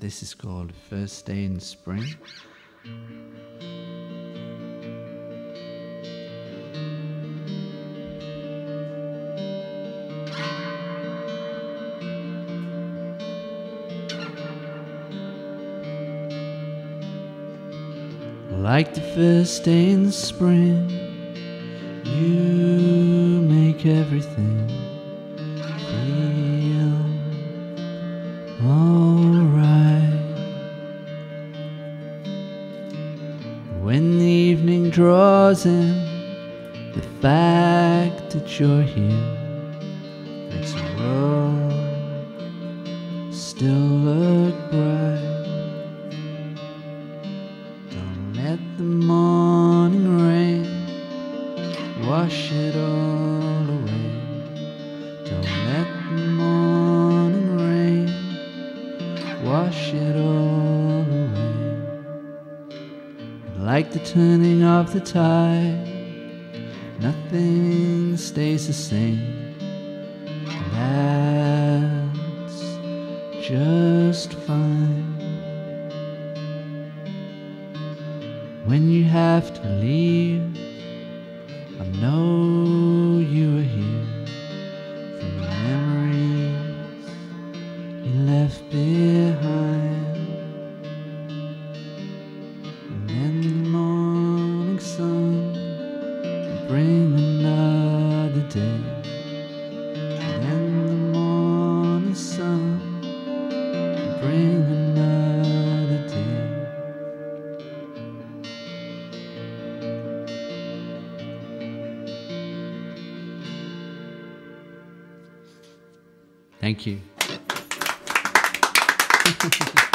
this is called First Day in Spring. Like the first day in spring, you make everything When the evening draws in, the fact that you're here makes the world still look bright. Don't let the morning rain wash it all away. Don't let the morning rain wash it all away. Like the turning of the tide, nothing stays the same. That's just fine. When you have to leave, I know you are here from the memories you left behind. Bring another day. And then the morning sun bring another day. Thank you.